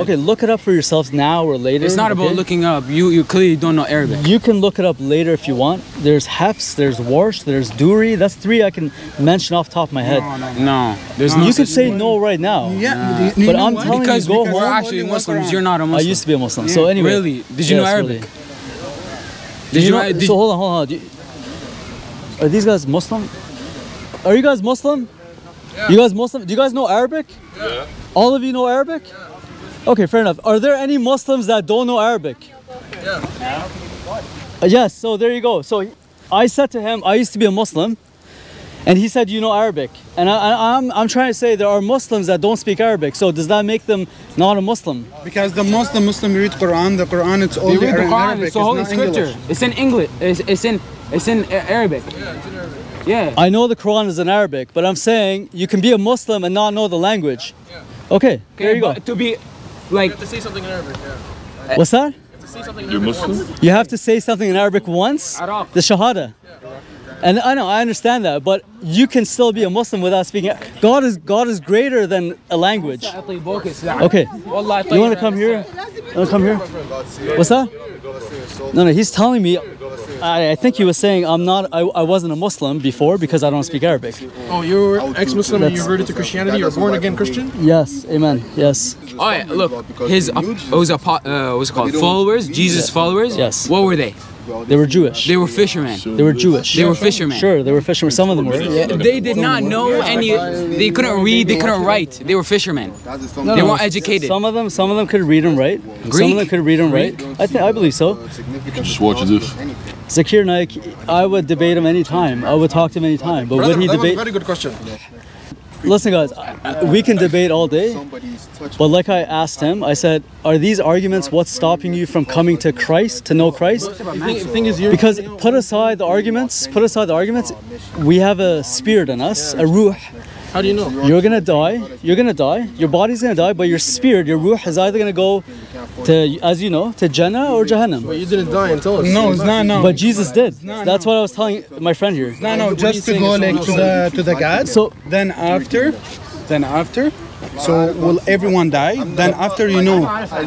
Okay, look it up for yourselves now or later. It's not about okay? looking up. You you clearly don't know Arabic. You can look it up later if you want. There's Hafs, there's warsh, there's duri. That's three I can mention off the top of my head. No, there's no. You could say no right now. Yeah, you But know I'm what? telling because you, go because we're actually Muslims. You're not a Muslim. I used to be a Muslim. So anyway. Really? Did you know Arabic? really. Did you know? know- did- so hold on, hold on. You- are these guys Muslim? Are you guys Muslim? You guys Muslim? Do you guys know Arabic? Yeah. All of you know Arabic? Okay, fair enough. Are there any Muslims that don't know Arabic? Yeah. yes. So there you go. So I said to him, I used to be a Muslim, and he said, you know Arabic, and I, I, I'm I'm trying to say there are Muslims that don't speak Arabic. So does that make them not a Muslim? Because the Muslim Muslim read Quran, the Quran it's You only read the in Quran. Arabic, It's the Holy not Scripture. English. It's in English. It's, it's in it's in Arabic. Yeah, it's in Arabic. Yeah. I know the Quran is in Arabic, but I'm saying you can be a Muslim and not know the language. Okay, there you go. To be like to say something in Arabic, yeah. What's that? To say something in You're Arabic. Muslim? You have to say something in Arabic once, the Shahada. And I know, I understand that, but you can still be a Muslim without speaking. God is God is greater than a language. Okay, you want to come here? You want to come here? What's that? No, no, he's telling me. I, I think he was saying I'm not. I, I wasn't a Muslim before because I don't speak Arabic. Oh, you're ex-Muslim and you That's- converted to Christianity. You're born again Christian. Yes, Amen. Yes. All right. look, his uh, was a uh, what's it called followers, Jesus followers. Yes. What were they? They were Jewish. They were fishermen. They were Jewish. They were fishermen. Sure, they were fishermen. Some of them were. Yeah. They did not know any. They couldn't read. They couldn't write. They were fishermen. They weren't educated. Some of them, some of them could read and write. Some of them could read and write. I think, I believe so. Just watch this. Zakir Naik, I would debate him anytime. I would talk to him anytime. But would he that was a debate? very good question. Listen, guys, we can debate all day. But like I asked him, I said, "Are these arguments what's stopping you from coming to Christ to know Christ?" The thing, the thing is, you're Because put aside the arguments, put aside the arguments. We have a spirit in us, a ruh. how do you know? You're gonna die. You're gonna die. Your body's gonna die, but your spirit, your ruh, is either gonna go to, as you know, to Jannah or Jahannam. But you didn't die until us. No, it's not no. But Jesus did. That's what I was telling my friend here. no, no, just to go like to the to the God. So- then after, then after, so will everyone die? Then after you know,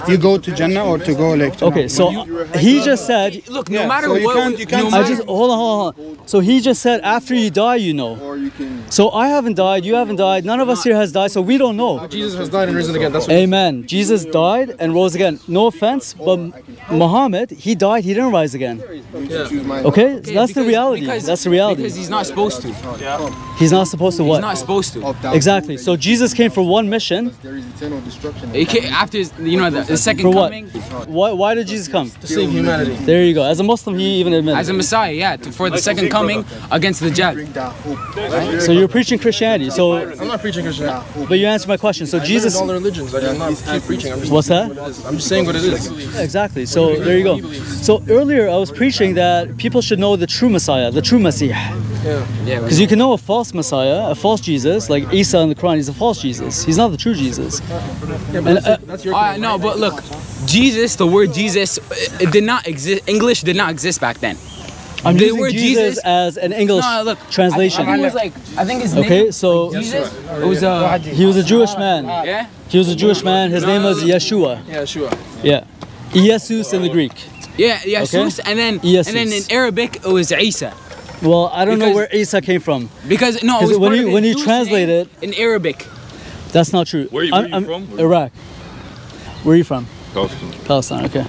you go to Jannah or to go like. To Okay, so he just said. Look, no Yeah, matter so you what, can't- you can't no I just hold on, hold on. So he just said after you die, you know. So I haven't died. You haven't died. None of us here has died, so we don't know. Jesus has died and risen again. That's what Amen. Jesus died and rose again. No offense, but Muhammad, he died. He didn't rise again. Okay, that's the reality. that's the reality. Because he's not supposed to. He's not supposed to what? He's not supposed to. Exactly. So Jesus came for one mission. He ca- after his- you know the, the second For what? coming Why, why did Jesus come? to save humanity. There you go. As a Muslim, he even admitted. as a Messiah, yeah, to, for the second coming against the Dajjal. so you're preaching Christianity. So, I'm not preaching Christianity. but you answered my question. So Jesus. Jesus. all the religions. I'm not keep preaching. I'm just. What's that? I'm just saying what it is. Exactly. So there you go. So earlier I was preaching that people should know the true Messiah, the true Messiah. Yeah. Yeah, Because you can know a false Messiah, a false Jesus, like Isa in the Quran, he's a false Jesus. He's not the true Jesus. And, uh, That's your. Uh, no, but look, Jesus, the word Jesus, it did not exist. English did not exist back then. I'm The using word Jesus, Jesus- as an English No, look, translation. I, I think it was like, I think his name. Okay, so Jesus. It was uh, he was a Jewish man. yeah. He was a Jewish man. His name was Yeshua. Yeah, sure. Yeah. Jesus in the Greek. Yeah, yeah, Jesus, and then Yes, and then in. Arabic it was Isa. Well, I don't know where Isa came from. Because no, it 'Cause was when you- when you translate it- in Arabic. That's not true. Where you- I'm- where you I'm- from? Where- Iraq. Where are you from? Palestine. Palestine. Okay.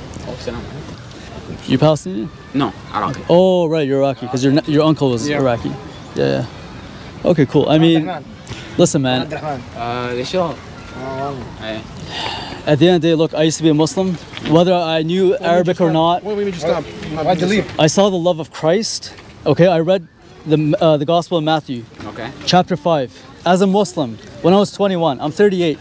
You Palestinian? No, I'm Iraqi. Oh, right, you're Iraqi because your your uncle was Iraqi. Yeah, yeah. Okay, cool. I mean, listen, man. Uh, they show. Hey. At the end of the day, look, I used to be a Muslim. Whether I knew Arabic or not, Wait, wait, made you stop? Why'd you leave? I saw the love of Christ. Okay, I read the uh, the Gospel of Matthew, Okay. chapter five. As a Muslim, when I was 21, I'm 38.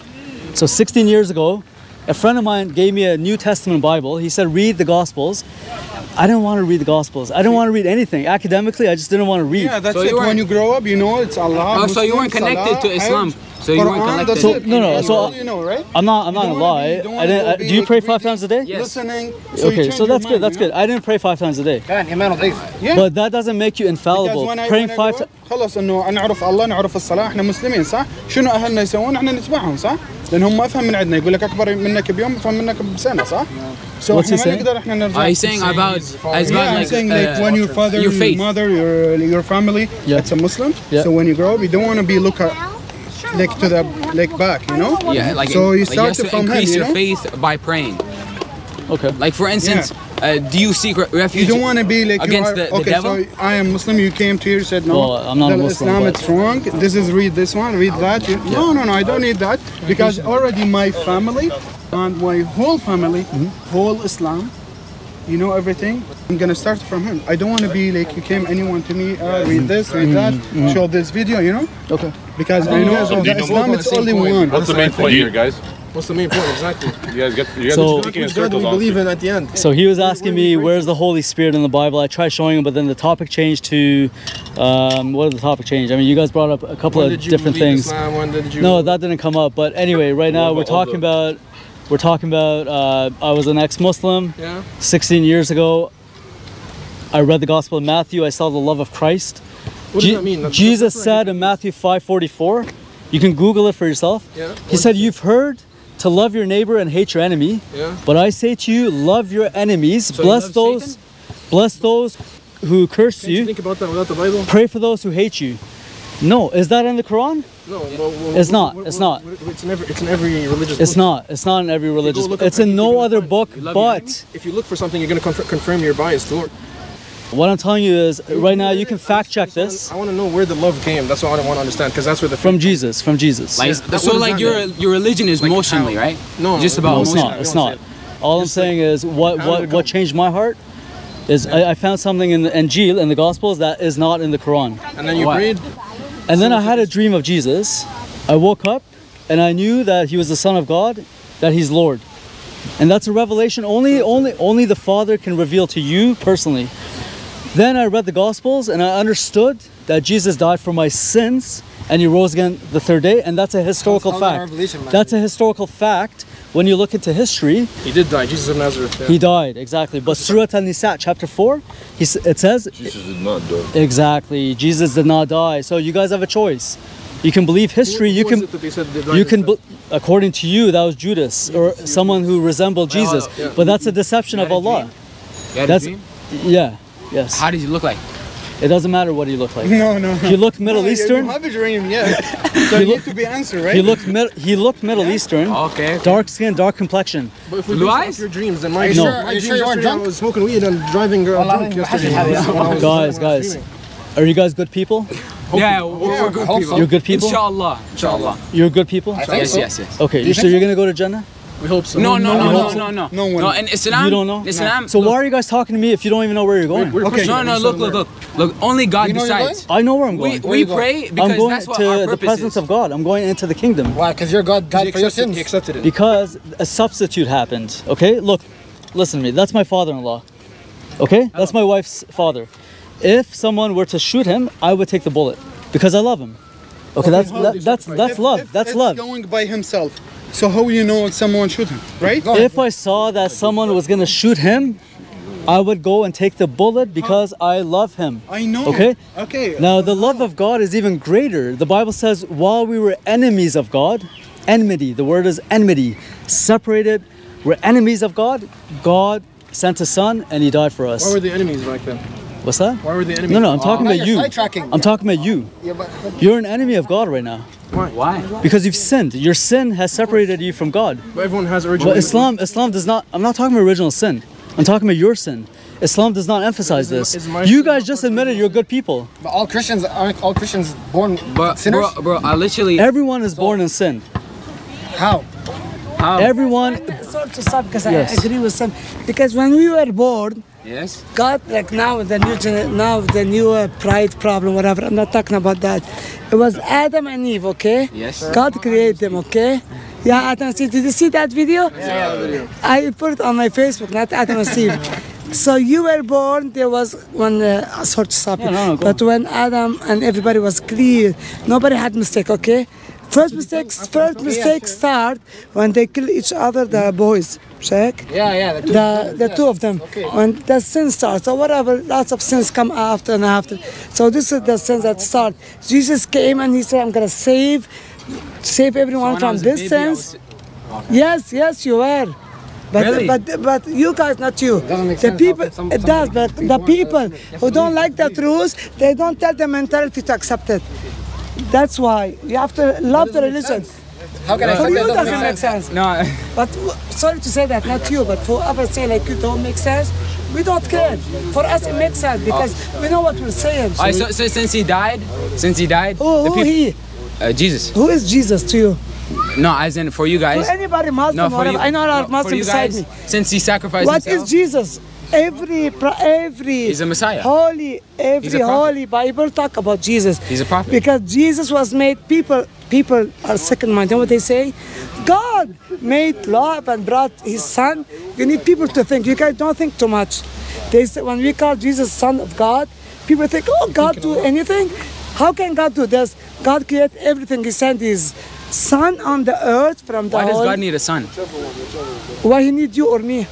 So 16 years ago, a friend of mine gave me a New Testament Bible. He said, read the Gospels. I didn't want to read the Gospels. I didn't want to read anything. Academically, I just didn't want to read. Yeah, that's So it. when you grow up, you know it's Allah. Oh, so you weren't connected Salah, to Islam. Hajj. So you weren't Quran, collected. that's So, it. no, no, That's so- all you know, right? I'm not. I'm not You gonna don't wanna lie. be- you don't I wanna didn't. go uh, be do you like pray reading- five times a day? Yes. Listening. So you Okay, change so your that's good. mind, That's you know? good. I didn't pray five times a day, كان إيمان وضعيف Yeah. but that doesn't make you Because infallible. when I, Praying when I five. grow times. up, خلص انه نعرف الله نعرف الصلاه احنا مسلمين صح؟ شنو اهلنا يسوون؟ احنا نتبعهم صح؟ لان هم افهم من عندنا يقول لك اكبر منك بيوم افهم منك بسنه صح؟ So What's he احنا ما saying? نقدر احنا نرجع Are you saying about as Yeah, about I'm like, saying uh, like when your father, your your, faith? mother, your your family, Yeah. it's a Muslim. Yeah. So when you grow up, you don't want to be look at like to the like back, you know. Yeah, like So you like start has it to from him, increase you your know? faith by praying. Okay. Like for instance, uh, do you seek refuge? You don't want to be like against you are, the, the okay, devil. so I am Muslim. You came to here, said no. Well, I'm not a the Muslim, Islam but- it's wrong. This is read this one, read that. You- No, no, no. I don't need that because already my family and my whole family, Mm-hmm. whole Islam, you know everything. I'm gonna start from him. I don't want to be like you came anyone to me. Uh, read this, read that, Mm-hmm. show this video. You know. Okay. Because I know guys are Islam on it's only point. one. What's the main point here, guys? What's the main point exactly? You guys get you guys So- are in God do circles. we believe in at the end? So he was asking me, "Where's the Holy Spirit in the Bible?" I tried showing him, but then the topic changed to, um, what did the topic change? I mean, you guys brought up a couple When of did you different things. Islam? When did you? No, that didn't come up. But anyway, right now we're talking the- about, we're talking about. Uh, I was an ex-Muslim. Yeah. 16 years ago. I read the Gospel of Matthew. I saw the love of Christ. What Je- does that mean? That- Jesus that's said in Matthew 5:44, you can Google it for yourself. Yeah. He said, "You've heard to love your neighbor and hate your enemy, Yeah. but I say to you, love your enemies, he bless those, Satan? bless those who curse Can't you you, think about that without the Bible? pray for those who hate you." No, is that in the Quran? No, well, well, It's not, it's not. It's in every, it's in every religious. It's book. not. It's not in every religious. book. It's in no other gonna book. You love your enemy? But If you look for something, you're gonna conf- confirm your bias to it. what I'm telling you is, right now you can fact check this I want to know where the love came. That's what I want to understand because that's where the from Jesus. From Jesus. Like, Yes, that- so like your mean? your religion is emotionally, how? right? No, just about No, it's emotion. not. It's don't not. say All I'm saying is what what what changed my heart is I, I found something in the Injil in the Gospels that is not in the Quran. And then you What? prayed. And then I had a dream of Jesus. I woke up and I knew that he was the Son of God, that he's Lord. And that's a revelation only only only the Father can reveal to you personally. Then I read the Gospels and I understood that Jesus died for my sins and he rose again the third day and that's a historical fact. That's a historical fact. When you look into history, He did die. Jesus of Nazareth. Yeah. he died exactly. But Surah An-Nisa chapter 4, he, it says Jesus did not do it. exactly Jesus did not die. So you guys have a choice. You can believe history, Who you was can it that they said they died you can, be, according to you, that was Judas or someone who resembled Jesus. yeah. But that's a deception of had a Allah. dream? You had a That's dream? yeah, yes. How did you look like? It doesn't matter what he looked like. No, no. He looked Middle No, Eastern. You have a dream, yeah. so you need to be answered, right? He looked mid, he looked Middle Eastern. Okay. Dark skin, dark complexion. But if we Blue eyes? your dreams, then my No. dreams, Are you dreams sure you weren't yesterday, I drunk? was smoking weed and driving uh, drunk yesterday. when I was- when I was Guys, guys. Are you guys good people? Yeah, we're, we're good hope people. You're good people? Inshallah. Inshallah. You're good people? I think Yes, so. yes, yes. Okay, you so think you're gonna go to Jannah? We hope so. No, no, no, You no, hope no, no. No one. No, in Islam, You don't know? Islam. So look, why are you guys talking to me if you don't even know where you're going? We're Okay. No, no, look, look, look. Look, only God You know decides. I know where I'm going. Where we you going? pray because I'm going that's what our to the presence is. of God. I'm going into the kingdom. Why? Because your God He died for your accepted, he accepted it. Because a substitute happened. Okay? Look, listen to me. That's my father in law. Okay? That's my wife's father. If someone were to shoot him, I would take the bullet because I love him. Okay, that's that, that's that's love. if That's love. going by himself. So how you know someone shoot him, right? If I saw that someone was gonna shoot him, I would go and take the bullet because I love him. I know. Okay? Okay. Now the love of God is even greater. The Bible says, while we were enemies of God, enmity, the word is enmity, separated, we're enemies of God, God sent his son and he died for us. Why were the enemies back then? What's that? Why were the enemies? No, no, I'm talking now about you're you. sidetracking. I'm talking about you. Yeah, but, but You're an enemy of God right now Why? because you've sinned. Your sin has separated you from God. But everyone has original. But Islam, Islam does not. I'm not talking about original sin. I'm talking about your sin. Islam does not emphasize this. is You guys just admitted you're good people. but all Christians aren't all Christians born But sinners. bro, bro, I literally. Everyone is born in sin. How? How? Everyone. sort to stop because Yes. I agree with some. Because when we were born, Yes. God, like now the new now the new uh, pride problem, whatever. I'm not talking about that. It was Adam and Eve, okay? Yes. God created them, okay? Yeah, Adam and Steve. Did you see that video? Yeah, I put it on my Facebook, not Adam and Steve. So you were born. There was one uh, sort of stop. Yeah, no, no, go but when Adam and everybody was clear, nobody had mistake, okay? First mistakes, first mistakes start when they kill each other, the boys. Check. Yeah, yeah. The two, The the two of them. Okay. When the sin starts, or whatever, lots of sins come after and after. So this is the sins that start. Jesus came and he said, "I'm gonna save, save everyone When I from this baby, I sins." Yes, yes, you were. But, Really? but but you guys, not you. Doesn't make the sense. people, Some- it does. But the people who don't like the truth, they don't tell the mentality to accept it. That's why you have to love the religion. How can I For you, that doesn't make sense? No, But sorry to say that, not you, but for others say like you don't make sense. We don't care. For us, it makes sense because we know what we're saying. Alright, so, so since he died, since he died, who, who he? uh, Jesus. Who is Jesus to you? No, as in for you guys. anybody Muslim, No, for whatever. you. I know a lot of for Muslims beside guys, me. Since he sacrificed What is himself. Jesus? Every every He's a Messiah. holy every He's a prophet. holy Bible talk about Jesus. He's a prophet. Because Jesus was made people people are second minded. You know what they say? God made love and brought his son. You need people to think. You guys don't think too much. They say when we call Jesus son of God, people think, oh God do anything? How can God do this? God created everything. He sent his son on the earth from the Why does God need a son? why he need you or me?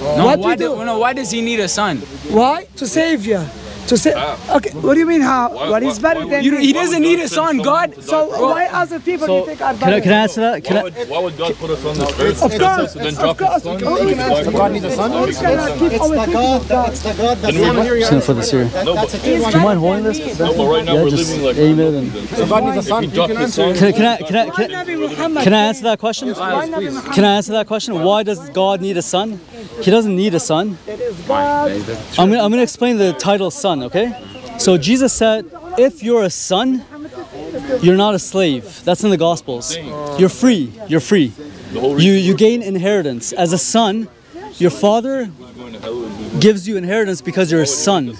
No, What why we do? no, why does he need a son? Why? To save you. To save. Ah. Okay, what do you mean how? What is better than You, he doesn't need a son. God. So why other people do you think are Can I, can I answer that? Can Why I, would, why would God put us on this earth? Of course, and then of drop course. his son? God needs a son? We cannot keep always thinking of God. It's the God that's just gonna put this here. No, but, Do you mind holding this? no, but right now Yeah, we're just living like aim and- So God needs a son. If he dropped Can, I- can I can I can, can I answer that question? Why Nabi Muhammad Can I answer that question? Why does God need a son? He doesn't need a son. I'm gonna, I'm gonna explain the title son, okay? So Jesus said, if you're a son, you're not a slave. That's in the Gospels. You're free. You're free. You you gain inheritance as a son. Your father gives you inheritance because you're a son.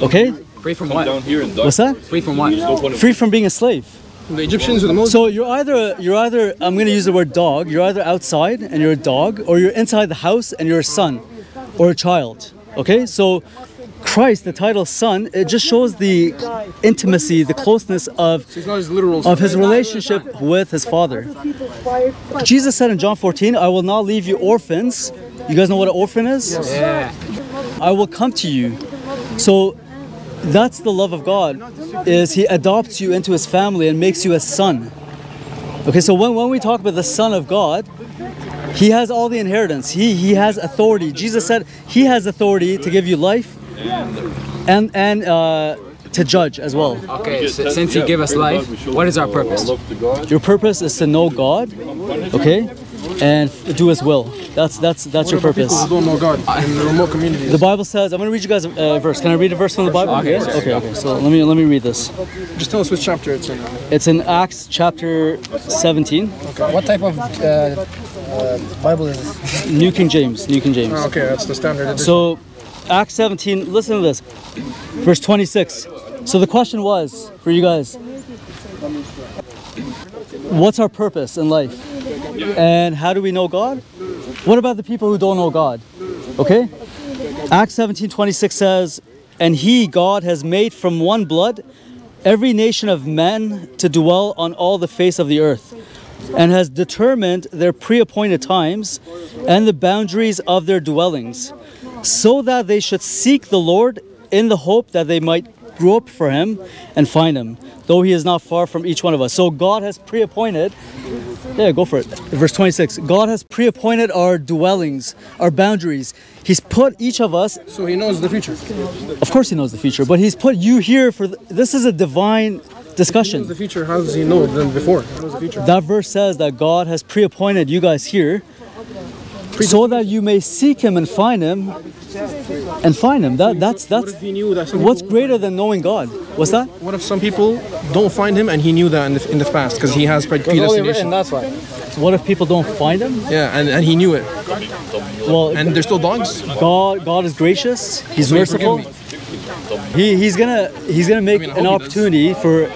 Okay? Free from what? down here and die. What's that? Free from what? No point in- Free from being a slave. The Egyptians were the most. So you're either you're either I'm gonna use the word dog. You're either outside and you're a dog, or you're inside the house and you're a son, or a child. Okay, so Christ, the title son, it just shows the intimacy, the closeness of It's not his literal. of his relationship with his father. Jesus said in John 14, I will not leave you orphans. You guys know what an orphan is? Yeah. I will come to you. So that's the love of God is he adopts you into his family and makes you a son. Okay, so when, when we talk about the son of God, he has all the inheritance. He he has authority. Jesus said he has authority to give you life and and uh, to judge as well. Okay, so, since he gave us life, what is our purpose? Love to God. Your purpose is to know God, okay, and do His will. That's that's that's your purpose. People who don't know God in the remote communities. The Bible says, I'm going to read you guys a uh, verse. Can I read a verse from the Bible? Okay, Yes? Okay, okay. So let me let me read this. Just tell us which chapter it's in. It's in Acts chapter 17, Okay. What type of uh, uh, Bible is this? New King James. New King James. Oh, okay, that's the standard edition. So, Acts 17. Listen to this, verse 26. So the question was for you guys, what's our purpose in life, and how do we know God? What about the people who don't know God? Okay. Acts 17 26 says, And he, God, has made from one blood every nation of men to dwell on all the face of the earth, and has determined their pre appointed times and the boundaries of their dwellings, so that they should seek the Lord in the hope that they might grope for him and find him, though he is not far from each one of us. So God has pre appointed yeah, go for it. Verse 26. God has pre appointed our dwellings, our boundaries. He's put each of us, so he knows the future. of course, He knows the future, but He's put you here for th- this is a divine discussion. the future. How does he know than before? He knows the future. That verse says that God has pre appointed you guys here so that you may seek Him and find Him and find Him. That, that's, What that's if he knew that what's greater than knowing God. What's that? What if some people don't find him and he knew that in the, in the past because he has pred- written, predestination? that's why. What if people don't find Him? Yeah, and, and he knew it. Well, And they're still dogs? God, God is gracious. He's So merciful. He, he's gonna he's gonna make mean, I an hope does. opportunity for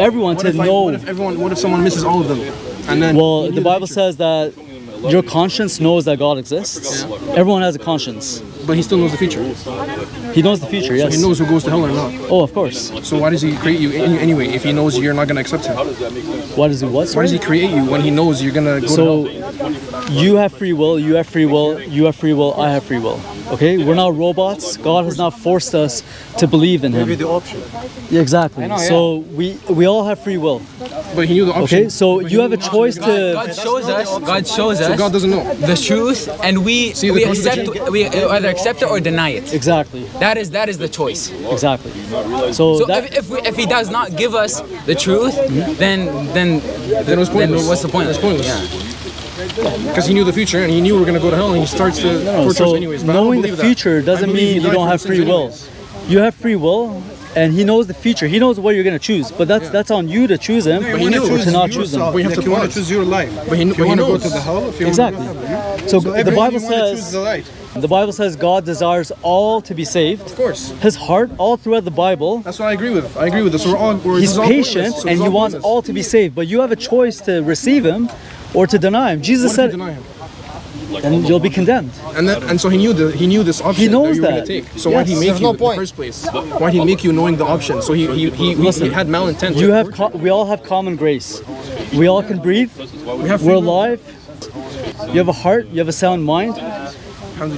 everyone What to if, I, know. what if everyone? What if someone misses all of them? And then well, the Bible future, says that your conscience knows that God exists. Everyone has a conscience. but he still knows the future. He He knows the future. yes. So he knows who goes to hell or not. Oh, of course. So why does he create you anyway if he knows you're not gonna accept him? Why does he what? Why does he create you when he knows you're gonna go to So hell? you have free will, you have free will, you have free will, I have free will. Okay? We're not robots. God has not forced us to believe in him. the option. Yeah, exactly. So we we all have free will. But he knew the option. Okay? So you have a choice God, to God shows us. God shows us. So God doesn't know. the truth, and we See we accept we either accept it or deny it. Exactly. That is that is the choice. Exactly. So, So that if, if, we, if he does not give us the truth, then then Then it was pointless. what's the point? It's pointless. Yeah. Because he knew the future and he knew we are gonna go to hell and he starts to No, torture us so anyways. But knowing the believe that. future doesn't mean you don't have free will. anyways. You have free will, and he knows the future. He knows what you're gonna choose. But that's that's on you to choose him You or wanna knew. choose to not choose him. But you have to you want to choose your life. But he, If but you he want to go to the hell, if you Exactly. want to go to heaven. So, So the Bible you want to choose says the light. the Bible says God desires all to be saved. Of course. His heart, all throughout the Bible, That's what I agree with. I agree with this. So we're all we're, He's this is all patient. So and He wants all to be saved. But you have a choice to receive Him or to deny Him. Jesus What said, deny him? and you'll be condemned. And then, and so he knew the he knew this option He knows that you were that. take. So why'd he make There's you no in the first place? Why'd he make you knowing the option? So he he he, he, Listen, had malintent. You have, co- we all have common grace. We all can breathe. we have We're alive. You have a heart. You have a sound mind.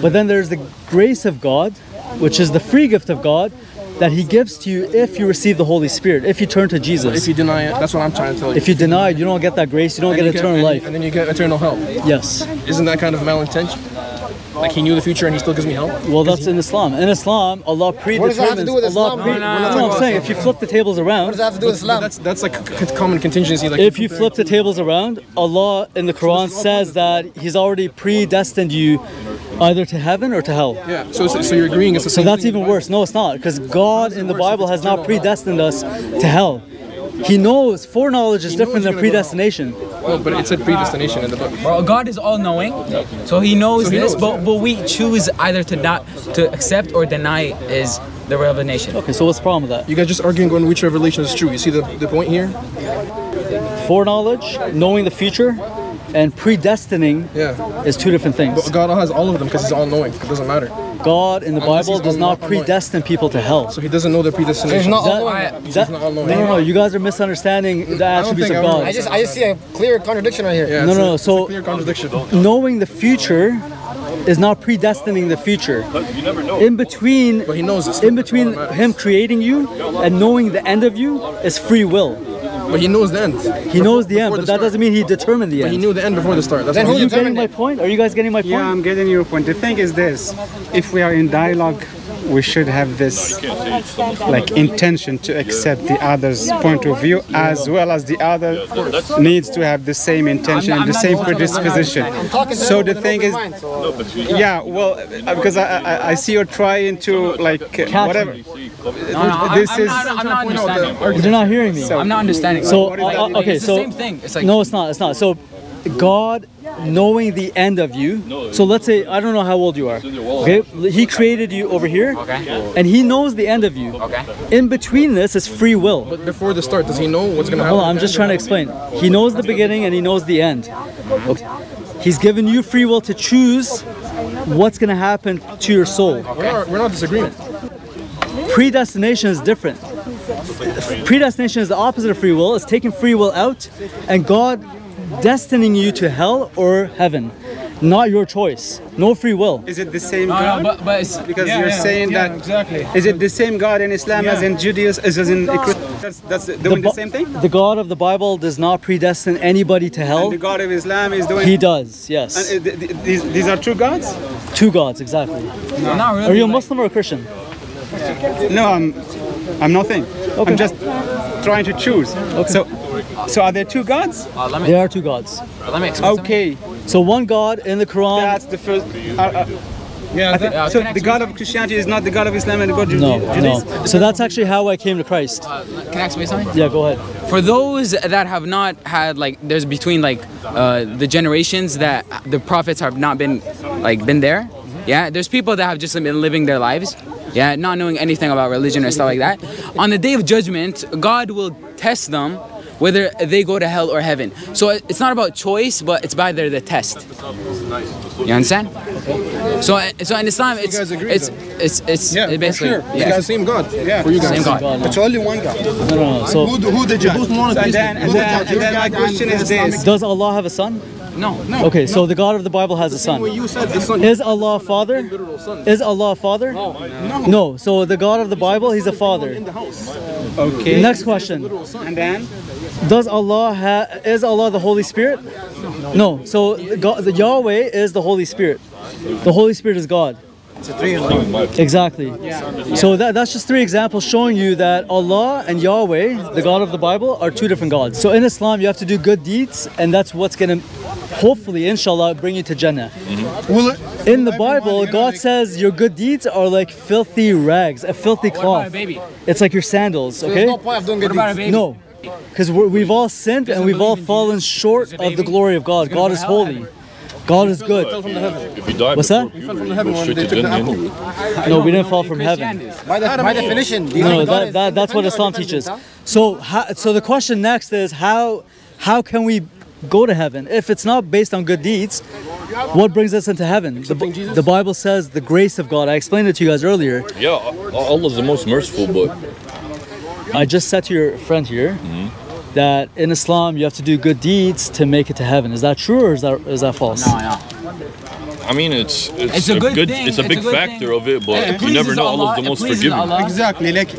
But then there's the grace of God, which is the free gift of God that He gives to you if you receive the Holy Spirit, if you turn to Jesus. If you deny it, that's what I'm trying to tell you. If you deny it, you don't get that grace. You don't And get you eternal and- life. and then you get eternal hell. Yes. Isn't that kind of malintention? Like he knew the future and he still gives me hell. Well, that's in Islam. In Islam, Allah predetermines. does that have to do with Allah Islam? pre- We're not no, talking I'm saying if you flip the tables around, What does that have to do with Islam? That's that's like c- c- common contingency. Like if you flip the tables around, Allah in the Quran says that He's already predestined you either to heaven or to hell. yeah. So so, so you're agreeing it's the So that's thing even worse. No, it's not, because God in the Bible has not predestined us to hell. He knows foreknowledge is He different than you're gonna go to predestination. No, but it said predestination in the book. Well, God is all knowing, so He knows So he this. knows. But but we choose either to not to accept or deny is the revelation. Okay, so what's the problem with that? You guys just arguing on which revelation is true. You see the, the point here? Foreknowledge, knowing the future, and predestining Yeah. is two different things. But God has all of them because He's all knowing. It doesn't matter. God in the Unless Bible does not all-knowing. predestine people to hell. So He doesn't know the predestination. He's not That- all knowing. that- not all no, no, no, you guys are misunderstanding the attributes of I don't God. I just I just see a clear contradiction right here. Yeah, No, no, no, it's so- clear contradiction. Knowing the future is not predestining the future. You never know. In between, But He knows this. in between Him creating you and knowing the end of you is free will. But He knows the end. He knows the end, but the that start. doesn't mean He determined the end. But He knew the end before the start. That's Then what Are who you getting determined my point? Are you guys getting my point? Yeah, I'm getting your point. The thing is this: if we are in dialogue, we should have this like intention to accept the other's point of view as well as the other needs to have the same intention and the same I'm predisposition. So the thing is, yeah, well, uh, because I, I, I see you're trying to like uh, whatever. me. No, no, I'm, This I'm is- not, I'm not understanding. You're not hearing me. So, I'm not understanding. So What is uh, okay, it's so the same thing. It's like no, it's not. It's not. So God knowing the end of you. So let's say I don't know how old you are. Okay, He created you over here, Okay. and He knows the end of you. Okay. In between this is free will. But before the start, does He know what's gonna happen? Hold on, I'm just trying to explain. He knows the beginning and He knows the end. Okay. He's given you free will to choose what's going to happen to your soul. We're not, we're not disagreeing. Predestination is different. Predestination is the opposite of free will. It's taking free will out and God destining you to hell or heaven. Not your choice. No free will. Is it the same no, no, God? but, but it's, because yeah, you're yeah, saying yeah, that exactly. is it the same God in Islam as in Judaism as in That's, that's doing the, Bi- same thing. The God of the Bible does not predestine anybody to hell. And the God of Islam is doing. He does, yes. and, uh, th- th- these, these are two gods? Two gods, exactly. Not really. Are you a like- Muslim or a Christian? No, I'm I'm nothing. Okay. I'm just trying to choose. So so are there two gods? Uh, let me There are two gods. let me explain. Okay, So one God in the Quran. that's the first. Uh, uh, Yeah, I think, yeah, so the God of Christianity is not the God of Islam and the God of No, Judaism. no. So that's actually how I came to Christ. Uh, can I explain something? Yeah, go ahead. For those that have not had like, there's between like uh, the generations that the prophets have not been like been there. Yeah, there's people that have just been living their lives. Yeah, not knowing anything about religion or stuff like that. On the day of judgment, God will test them whether they go to hell or heaven. So it's not about choice, but it's by their the test. You understand? So, so in Islam, it's guys agree, it's, it's it's Yeah, basically for sure. yeah. It's the same God. Yeah, for you guys. Same God. It's only one God. No, no, no. So Who, who the judge? Both And then, and then, and then my question is this. does Allah have a son? No, No. Okay, so the God of the Bible has a son. When you said the son, Is Allah a father? literal son. Is Allah a father? No. No. No. So the God of the Bible, he's a father. In the house. Okay. Next question. And then, Does Allah ha- is Allah the Holy Spirit? No. So God, the Yahweh is the Holy Spirit. The Holy Spirit is God. Exactly. So that, that's just three examples showing you that Allah and Yahweh, the God of the Bible, are two different gods. So in Islam, you have to do good deeds, and that's what's going to, hopefully, inshallah, bring you to Jannah. Mm-hmm. Will it? In the Bible, God says your good deeds are like filthy rags, a filthy cloth. baby? It's like your sandals, okay? There's no point of doing good deeds. baby? No, because we've all sinned and we've all fallen short of the glory of God. God is holy. God is good. from the heavens If you die What's that? puberty, from you heaven go when they took the Jannah apple. anyway. No, we didn't fall from heaven. By, the, by definition, do No, think God that, is that, that's what Islam teaches. So, how, so the question next is how how can we go to heaven if it's not based on good deeds? What brings us into heaven? The, the Bible says the grace of God. I explained it to you guys earlier. Yeah, Allah is the most merciful, but I just said to your friend here Mm-hmm that in Islam you have to do good deeds to make it to heaven. Is that true or is that is that false? No, no. I mean, it's it's, it's a, a, good, good it's a it's big a factor thing. of it, but it you never know. Allah, Allah's the most forgiving. Allah. Exactly, like.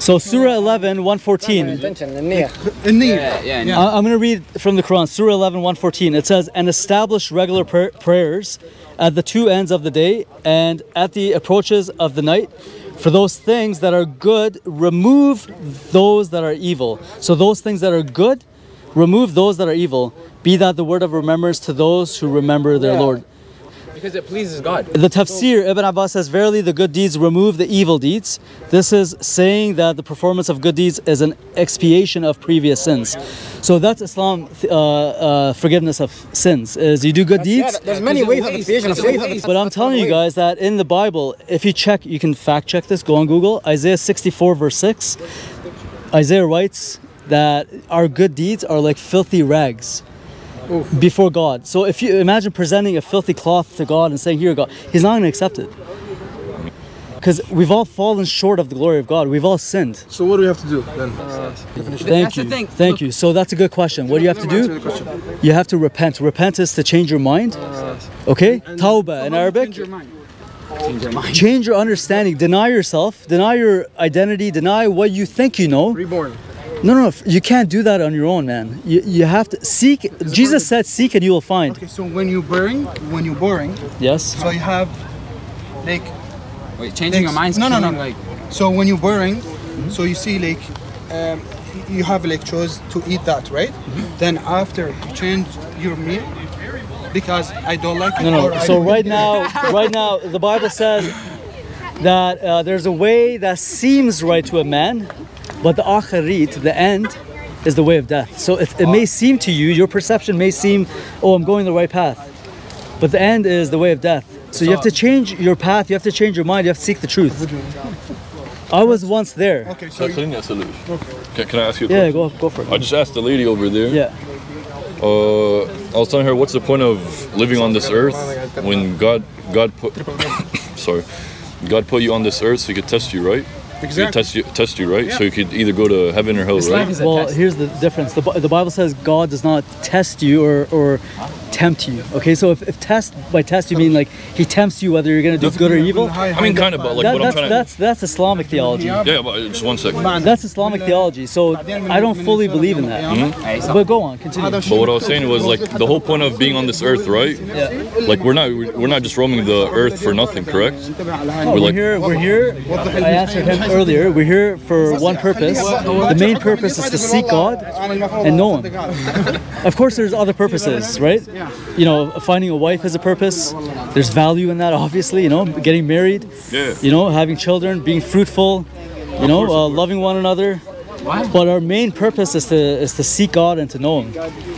So Surah 11, 114. yeah, yeah. I'm going to read from the Quran, Surah 11, 114. It says, And establish regular prayers at the two ends of the day and at the approaches of the night for those things that are good, remove those that are evil. So, those things that are good, remove those that are evil. Be that the word of remembrance to those who remember their Lord. Because it pleases God. The tafsir, Ibn Abbas says, Verily the good deeds remove the evil deeds. This is saying that the performance of good deeds is an expiation of previous sins. So that's Islam uh, uh, forgiveness of sins. Is you do good Yeah, deeds. there's many ways of expiation of faith. But I'm telling you guys that in the Bible, if you check, you can fact check this, go on Google, Isaiah 64, verse 6. Isaiah writes that our good deeds are like filthy rags before God. So if you imagine presenting a filthy cloth to God and saying, Here, God, He's not going to accept it. Because we've all fallen short of the glory of God. We've all sinned. So what do we have to do then? Thank That's the you. thing. Thank you. So that's a good question. What do you have to do? You have to repent. Repent is to change your mind. Okay? Tawbah in Arabic. Change your mind. Change your understanding. Deny yourself. Deny your identity. Deny what you think you know. Reborn. No, no, no. You can't do that on your own, man. You, you have to seek. Jesus said, "Seek and you will find." Okay, so when you're boring, when you're boring, Yes. so you have like Wait, changing your mind's No, no, no. killing, like so when you're boring, so you see like um, you have like chose to eat that, right? Then after you change your meal because I don't like it. No, no. I So don't right now, right now, the Bible says that uh, there's a way that seems right to a man, but the akhirit, the end, is the way of death. So it, it may seem to you, your perception may seem, oh, I'm going the right path, but the end is the way of death. So you have to change your path. You have to change your mind. You have to seek the truth. I was once there. Okay, so you- Can, can I ask you a Yeah, go go for it. I just asked the lady over there. Yeah. Uh, I was telling her, what's the point of living on this earth when God, God put, sorry, God put you on this earth so He could test you, right? So he Exactly. test you, test you, right? So you could either go to heaven or hell, Islam right? Well, test. here's the difference. The, the Bible says God does not test you or, or tempt you. Okay, so if, if test by test you mean like He tempts you whether you're gonna do good or evil. I mean, kind of, but like That- what I'm that's, trying to. that's that's Islamic theology. Yeah, but just one second. That's Islamic theology. So I don't fully believe in that. Hmm? But go on, continue. But what I was saying was like the whole point of being on this earth, right? Yeah. Like we're not we're not just roaming the earth for nothing, correct? No, We're we're like- here. We're here. I answered him earlier. We're here for one purpose. The main purpose is to seek God and know Him. Of course, there's other purposes, right? You know, finding a wife has a purpose. There's value in that, obviously. You know, getting married. Yeah. You know, having children, being fruitful. You know, uh, loving one another. But our main purpose is to is to seek God and to know Him.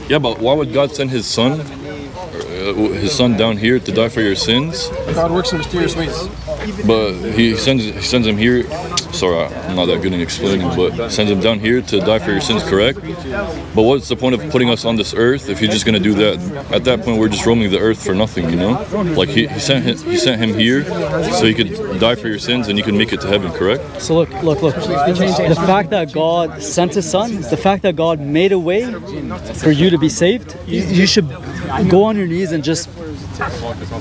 Yeah, but why would God send His Son, uh, His Son down here to die for your sins? God works in mysterious ways. But He sends He sends Him here sorry, I'm not that good in explaining, but sends him down here to die for your sins, correct? But what's the point of putting us on this earth if you're just gonna do that? At that point, we're just roaming the earth for nothing, you know? Like he, he sent him, he sent him here so he could die for your sins and you can make it to heaven, correct? So look, look, look. The fact that God sent His Son, the fact that God made a way for you to be saved, you, you should go on your knees and just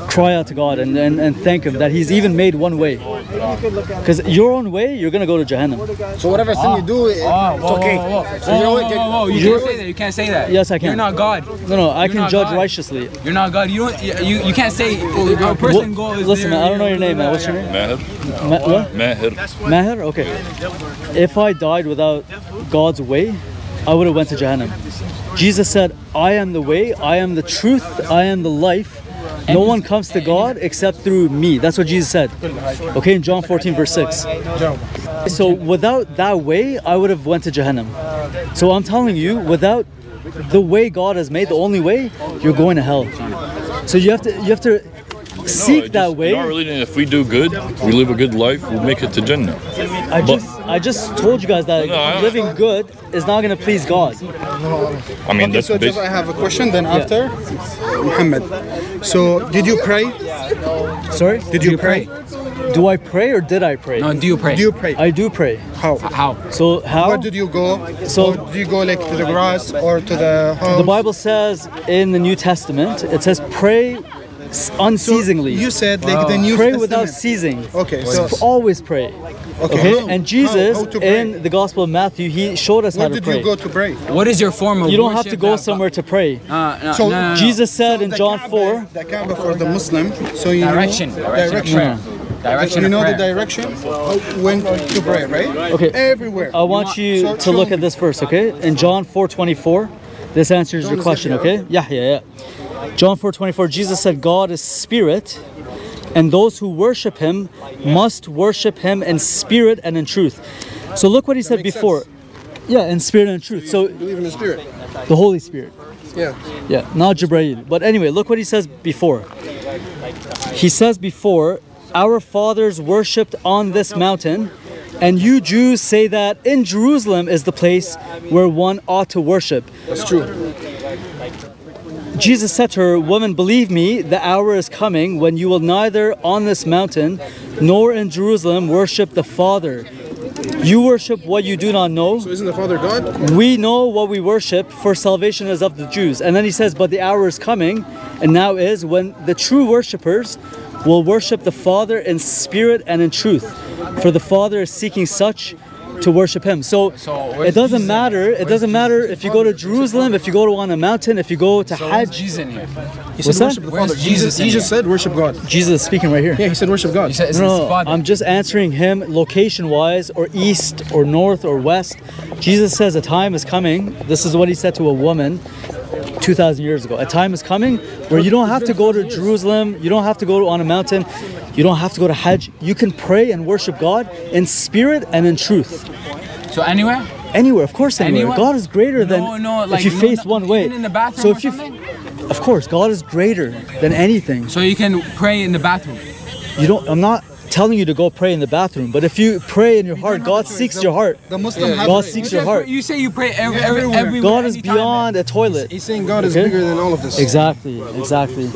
cry out to God and, and, and thank Him that He's even made one way. Because your own way, you're gonna go to Jahannam. So whatever sin you do, it- Oh, it's okay. whoa, whoa, So whoa, you whoa, whoa, whoa, You You're- can't say that. You can't say that. Yes, I can. You're not God. No, no, I You're can judge God. righteously. You're not God. You don't. You, you can't say oh, a person Well, goes. listen, there, man, I don't know your name, man. What's your name? Mahir? Ma- what? Mahir. Maher? Okay. If I died without God's way, I would have went to Jahannam. Jesus said, I am the way, I am the truth, I am the life. No one comes to God except through me. That's what Jesus said. Okay, in John 14, verse 6. So without that way, I would have went to Jahannam. So I'm telling you, without the way God has made, the only way, you're going to hell. So you have to you have to seek it that way. In our religion, if we do good, we live a good life, we make it to Jannah. I just I just told you guys that No, living good is not gonna please God. I mean, Okay, that's so just I have a question. Then after, Muhammad. So did you pray? Sorry? Did you pray? Do I pray or did I pray? No, do you pray? Do you pray? I do pray. How? How? So how? Where did you go? So- So did you go like to the grass or to the house? the Bible says in the New Testament, it says pray s- unceasingly. You said like the New pray Testament. without ceasing. Okay, so Always pray. Okay. Okay? And Jesus how- how pray? in the Gospel of Matthew, he showed us where how to did pray. you go to pray? What is your form of You don't have to go somewhere to pray. Uh, no, So no, no, no. Jesus said in John Kaaba- 4, The Kaaba for the Muslim. So you Direction. know Direction. direction. Prayer. Direction. you of know the direction when to pray, right? Okay. Everywhere. I want you So to look show at this verse, okay? In John 4:24, this answers your John is question, okay? Yeah, yeah, yeah. John 4:24, Jesus said, "God is spirit, and those who worship him must worship him in spirit and in truth." So look what he said before. Yeah, in spirit and in truth. So Believe in the Spirit. the Holy Spirit. Yeah. Yeah, not Jibreel. But anyway, look what he says before. He says before, our fathers worshipped on this mountain, and you Jews say that in Jerusalem is the place where one ought to worship. That's true. Jesus said to her, Woman, believe me, the hour is coming when you will neither on this mountain nor in Jerusalem worship the Father. You worship what you do not know. So isn't the Father God? We know what we worship, for salvation is of the Jews. And then he says, But the hour is coming, and now is, when the true worshippers will worship the Father in spirit and in truth. For the Father is seeking such to worship him. So, So it doesn't Jesus? matter. It doesn't matter if you go to Jerusalem, if you go to on a mountain, if you go to So Hajj. Jesus in here? He What's said that? worship the Father. Jesus Jesus, he just said worship God. Jesus is speaking right here. Yeah, he said worship God. Said No, no. I'm just answering him location wise or east or north or west. Jesus says a time is coming. This is what he said to a woman 2,000 years ago. A time is coming where you don't have to go to Jerusalem, you don't have to go on a mountain, you don't have to go to Hajj. You can pray and worship God in spirit and in truth. so anywhere? Anywhere, of course, anywhere. Anywhere? God is greater than No, no, like if you no, face one way. In the bathroom so if you, of course, God is greater than anything. So you can pray in the bathroom. You don't. I'm not telling you to go pray in the bathroom, but if you pray in your heart, God seeks your heart. The Muslim Yeah, God seeks You your say- heart. You say you pray every, every, everywhere. everywhere. God is anytime, beyond a toilet. He's saying God is bigger than all of this. Exactly, exactly.